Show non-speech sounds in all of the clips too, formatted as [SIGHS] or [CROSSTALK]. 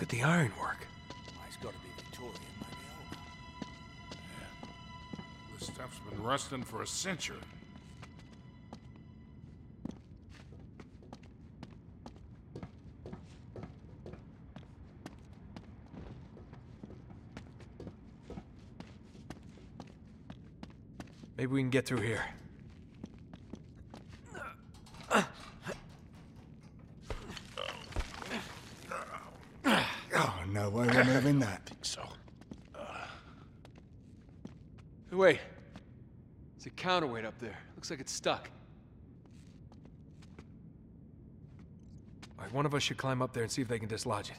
Look at the ironwork. Well, it's got to be Victorian, maybe older. This stuff's been rusting for a century. Maybe we can get through here. Oh, no way we're moving that. So, Wait. It's a counterweight up there. Looks like it's stuck. All right, one of us should climb up there and see if they can dislodge it.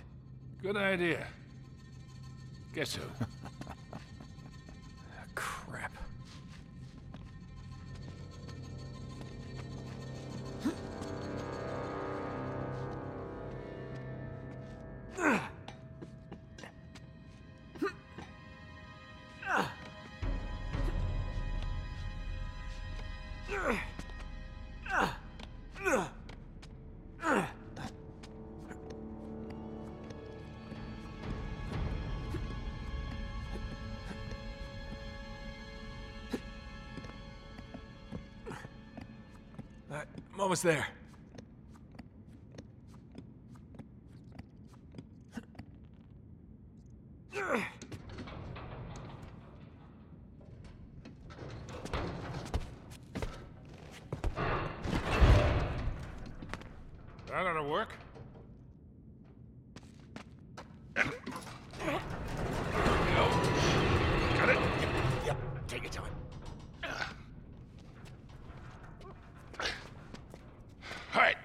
good idea. Guess who? [LAUGHS] Uh, I'm almost there. That ought to work. Got it? Yep, take your time. All right.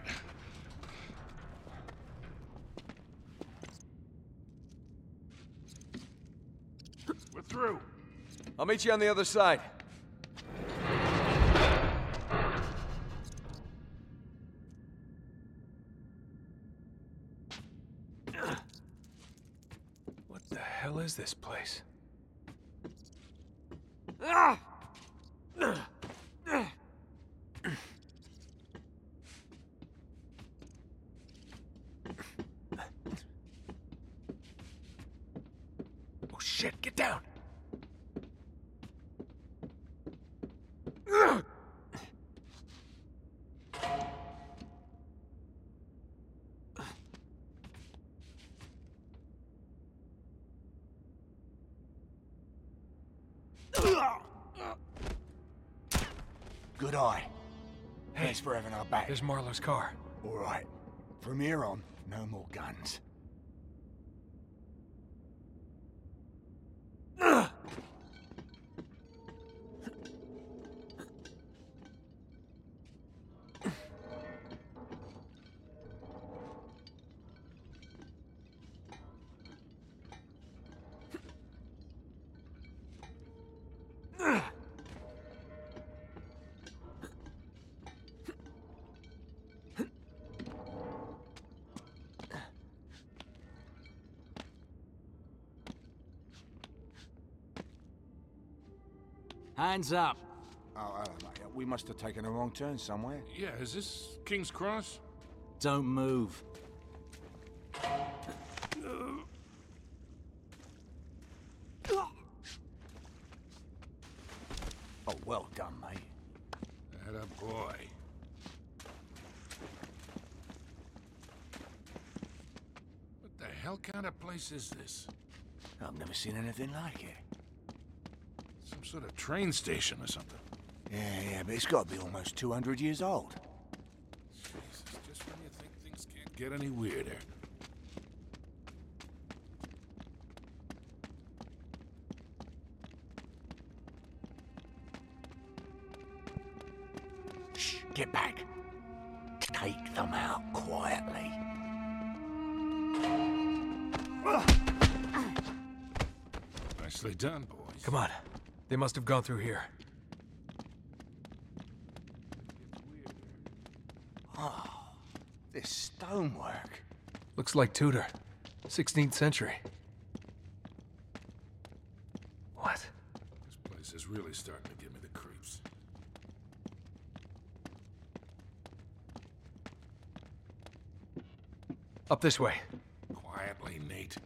We're through. I'll meet you on the other side. What the hell is this place? Oh shit, get down! Good eye. Thanks for having our back. There's Marlowe's car. All right. From here on, no more guns. Hands up. Oh, hello, mate. We must have taken a wrong turn somewhere. Yeah, is this King's Cross? Don't move. Oh, well done, mate. That a boy. What the hell kind of place is this? I've never seen anything like it. Some sort of train station or something. Yeah, yeah, but it's got to be almost 200 years old. Jesus, just when you think things can't get any weirder. Shh, get back. Take them out quietly. Nicely done, boys. Come on. They must have gone through here. Ah, this stonework. Looks like Tudor. 16th century. What? This place is really starting to give me the creeps. Up this way. Quietly, Nate.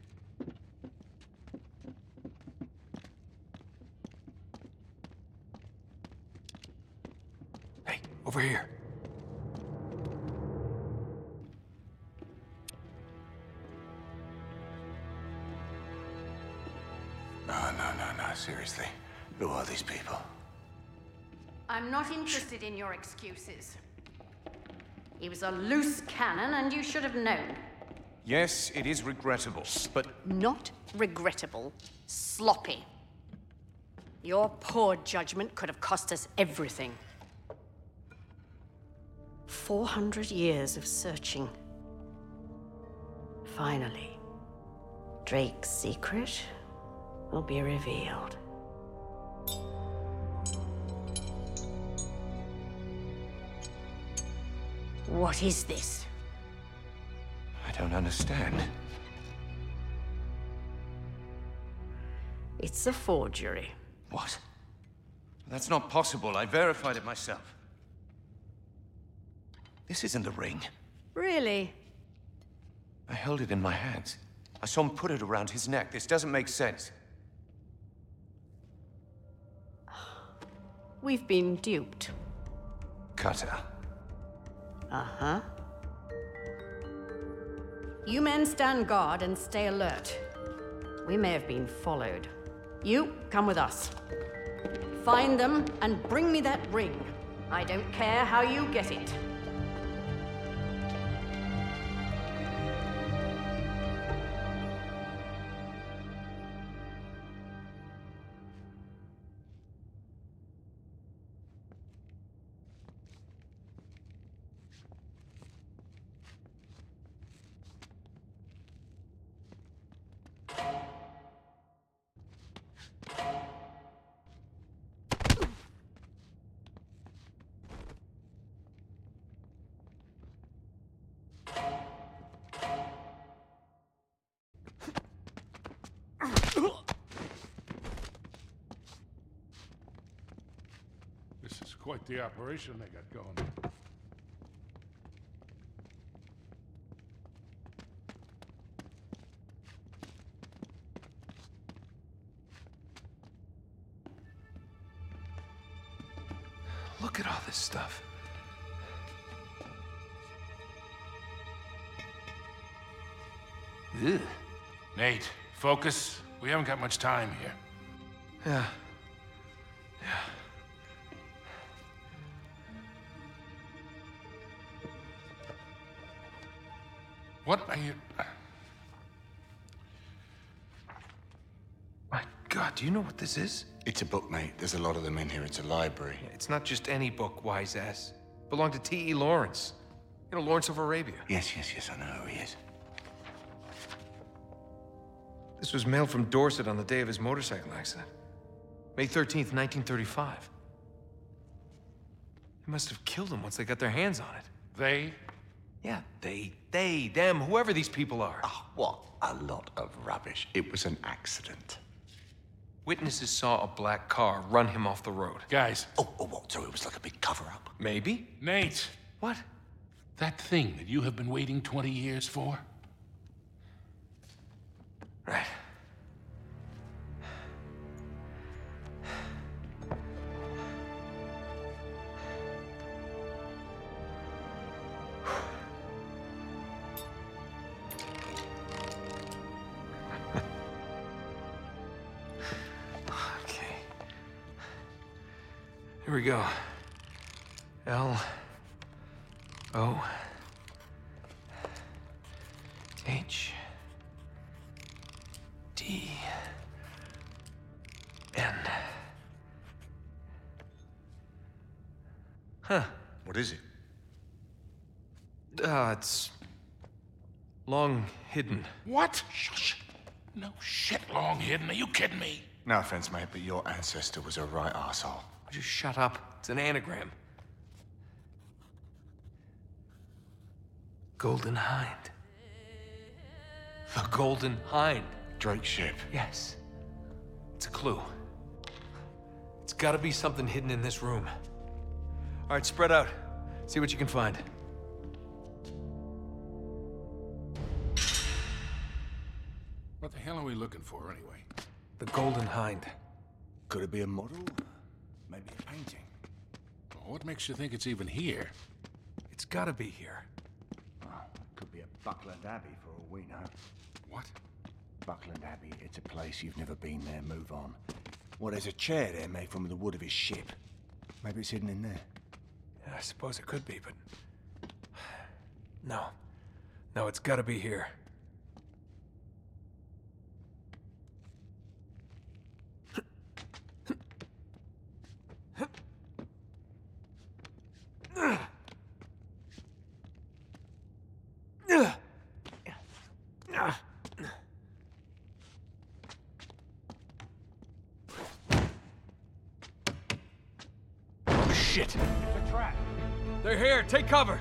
Over here. No, no, no, no, seriously. Who are these people? I'm not interested in your excuses. He was a loose cannon, and you should have known. Yes, it is regrettable, but Not regrettable, sloppy. Your poor judgment could have cost us everything. 400 years of searching. Finally, Drake's secret will be revealed. What is this? I don't understand. It's a forgery. What? That's not possible. I verified it myself. This isn't the ring. Really? I held it in my hands. I saw him put it around his neck. This doesn't make sense. [SIGHS] We've been duped. Cutter. Uh huh. You men stand guard and stay alert. We may have been followed. You, come with us. Find them and bring me that ring. I don't care how you get it. Quite the operation they got going. Look at all this stuff. Ugh. Nate, focus. We haven't got much time here. Yeah. What are you... My God, do you know what this is? It's a book, mate. There's a lot of them in here. It's a library. It's not just any book, wise ass. Belonged to T.E. Lawrence. You know, Lawrence of Arabia. Yes, yes, yes, I know who he is. This was mailed from Dorset on the day of his motorcycle accident. May 13th, 1935. They must have killed him once they got their hands on it. They? Yeah, they, they, them, whoever these people are. Oh, what a lot of rubbish. It was an accident. Witnesses saw a black car run him off the road. Guys, Oh, oh, what? So it was like a big cover-up? Maybe? Nate, What? that thing that you have been waiting 20 years for? Right. Here we go. L O H D N. Huh. What is it? Uh, it's long hidden. What? Shush. No shit, long hidden. Are you kidding me? No offense, mate, but your ancestor was a right arsehole. Just shut up. It's an anagram. Golden Hind. The Golden Hind. Drake's ship. Yes. It's a clue. It's gotta be something hidden in this room. All right, spread out. See what you can find. What the hell are we looking for, anyway? The Golden Hind. Could it be a model? Maybe a painting? What makes you think it's even here? It's gotta be here. it Could be at Buckland Abbey for all we know. What? Buckland Abbey, it's a place you've never been there. Move on. Well, there's a chair there made from the wood of his ship. Maybe it's hidden in there. Yeah, I suppose it could be, but. [SIGHS] No. No, it's gotta be here. Oh, shit! They're cover!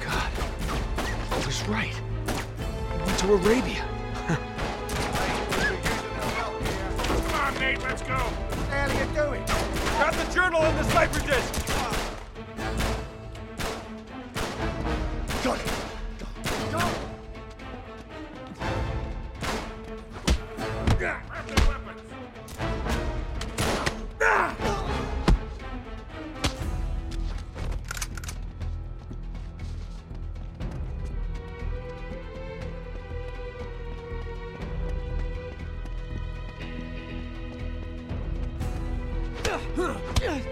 God, I was right. I went to Arabia. Shit,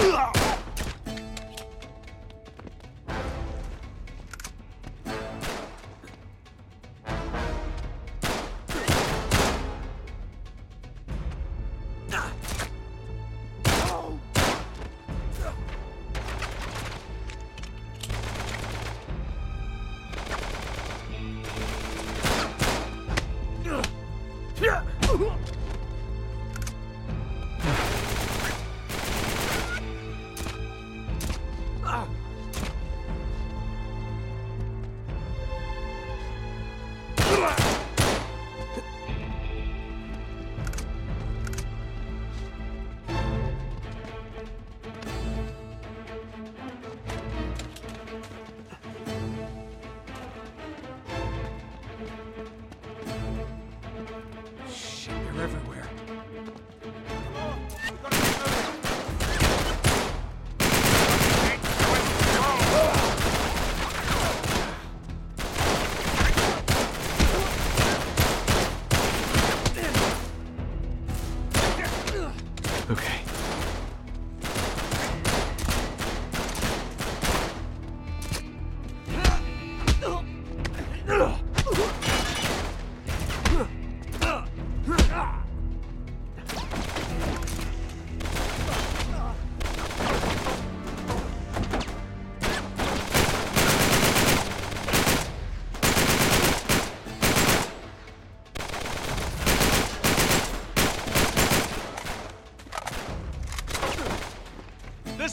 Shit,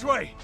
way!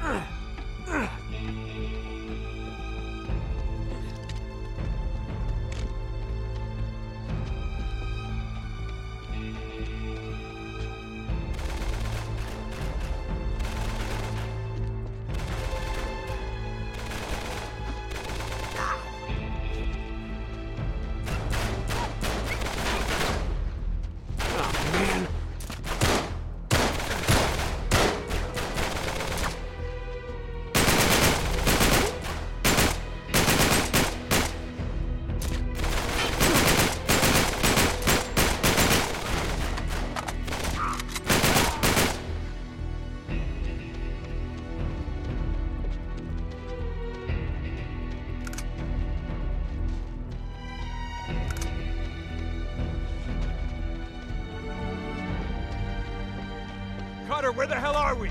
Carter, where the hell are we?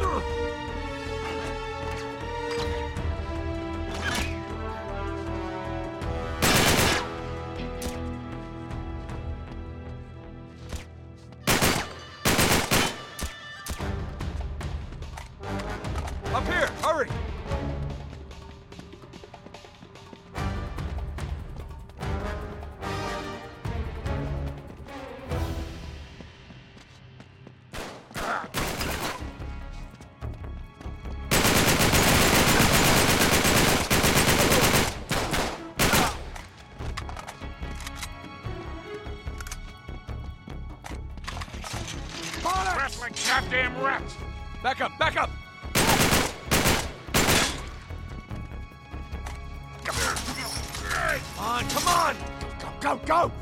Up Rest like goddamn rats! Back up, back up! Come On, come on! Go, go, go!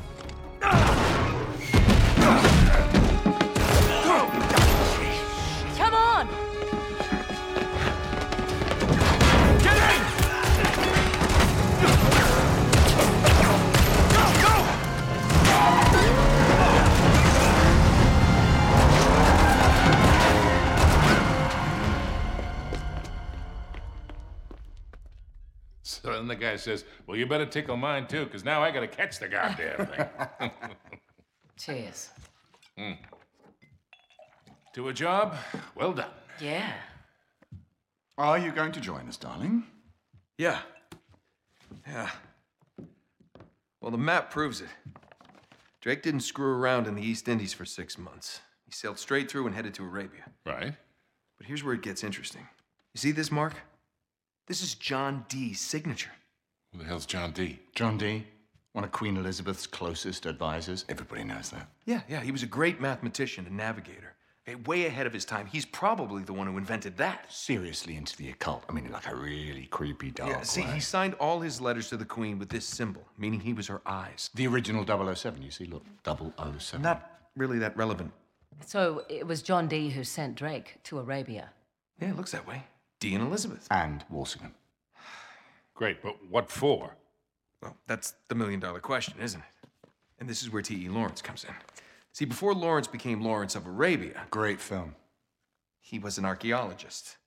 Then the guy says, Well, you better tickle mine too, because now I gotta catch the goddamn thing. [LAUGHS] Cheers. Hmm. to a job, well done. Yeah. Are you going to join us, darling? Yeah. Yeah. Well, the map proves it. Drake didn't screw around in the East Indies for six months. He sailed straight through and headed to Arabia. Right? But here's where it gets interesting. You see this mark? This is John Dee's signature. Who the hell's John Dee? John Dee, one of Queen Elizabeth's closest advisors. Everybody knows that. Yeah, yeah, he was a great mathematician and navigator. Okay, way ahead of his time. He's probably the one who invented that. Seriously into the occult. I mean, like a really creepy dark Yeah, see, way. he signed all his letters to the Queen with this symbol, meaning he was her eyes. The original 007, you see, look, 007. Not really that relevant. So it was John Dee who sent Drake to Arabia. Yeah, it looks that way. Dee and Elizabeth. And Walsingham. Great, but what for? Well, that's the million dollar question, isn't it? And this is where T.E. Lawrence comes in. See, before Lawrence became Lawrence of Arabia, Great film. he was an archaeologist.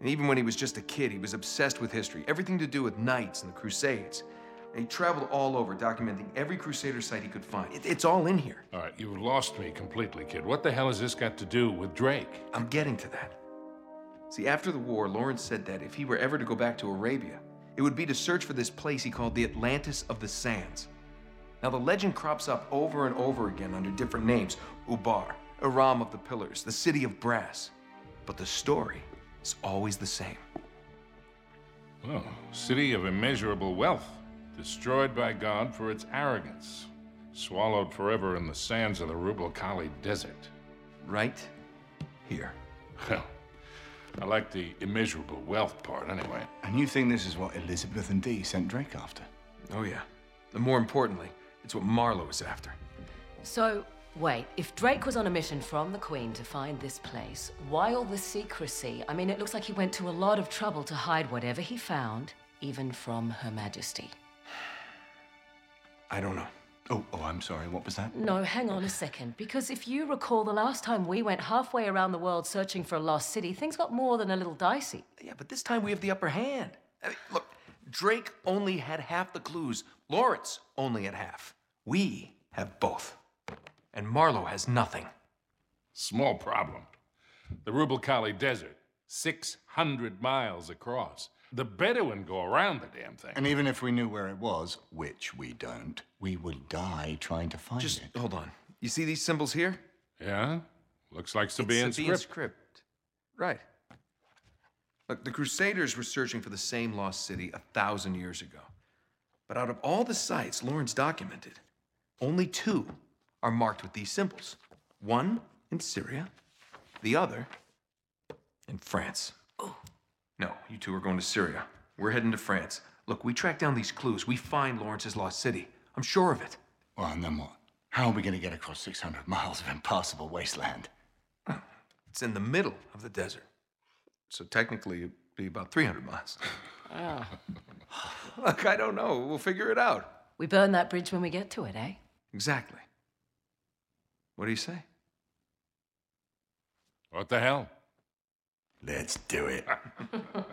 And even when he was just a kid, he was obsessed with history, everything to do with knights and the Crusades. And he traveled all over, documenting every Crusader site he could find. It- it's all in here. All right, you've lost me completely, kid. What the hell has this got to do with Drake? I'm getting to that. See, after the war, Lawrence said that if he were ever to go back to Arabia, it would be to search for this place he called the Atlantis of the Sands. Now, the legend crops up over and over again under different names Ubar, Iram of the Pillars, the City of Brass. But the story is always the same. Oh, city of immeasurable wealth, destroyed by God for its arrogance, swallowed forever in the sands of the Rub' al Khali Desert. Right here. Well, I like the immeasurable wealth part anyway. And you think this is what Elizabeth and Dee sent Drake after? Oh, yeah. And more importantly, it's what Marlowe is after. So, wait, if Drake was on a mission from the Queen to find this place, why all the secrecy? I mean, it looks like he went to a lot of trouble to hide whatever he found, even from Her Majesty. I don't know. Oh, oh, I'm sorry. What was that? No, hang on a second. Because if you recall, the last time we went halfway around the world searching for a lost city, things got more than a little dicey. Yeah, but this time we have the upper hand. I mean, look, Drake only had half the clues. Lawrence only had half. We have both. And Marlowe has nothing. Small problem. The Rub' al Khali Desert, 600 miles across. The Bedouin go around the damn thing. And even if we knew where it was, which we don't, we would die trying to find it. Just it. hold on. You see these symbols here? Yeah? Looks like Sabaean It's Sabaean script. script. Right. Look, the Crusaders were searching for the same lost city a thousand years ago. But out of all the sites Lawrence documented, only two are marked with these symbols. One in Syria, the other in France. No, you two are going to Syria. We're heading to France. Look, we track down these clues. We find Lawrence's lost city. I'm sure of it. Well, and then what? How are we going to get across 600 miles of impassable wasteland? [LAUGHS] It's in the middle of the desert. So technically, it'd be about 300 miles. [LAUGHS] Look, I don't know. We'll figure it out. We burn that bridge when we get to it, eh? Exactly. What do you say? What the hell? Let's do it. [LAUGHS]